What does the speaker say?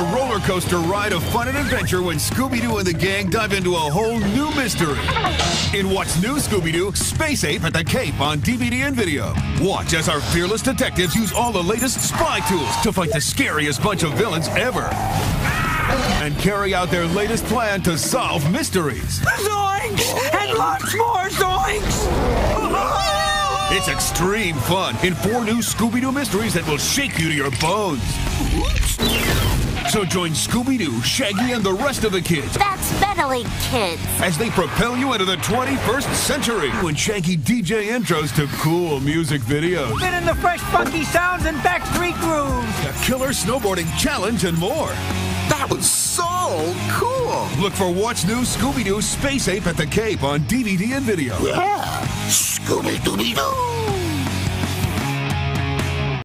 A roller coaster ride of fun and adventure when Scooby Doo and the gang dive into a whole new mystery. In What's New Scooby Doo, Space Ape at the Cape on DVD and video. Watch as our fearless detectives use all the latest spy tools to fight the scariest bunch of villains ever. And carry out their latest plan to solve mysteries. Zoinks! And lots more zoinks! It's extreme fun in four new Scooby Doo mysteries that will shake you to your bones. So join Scooby Doo, Shaggy, and the rest of the kids That's meddling kids. as they propel you into the 21st century when Shaggy DJ intros to cool music videos, Fit in the fresh funky sounds and backstreet grooves! a killer snowboarding challenge, and more. That was so cool. Look for What's New Scooby Doo Space Ape at the Cape on DVD and video. Yeah. Scooby Dooby Doo.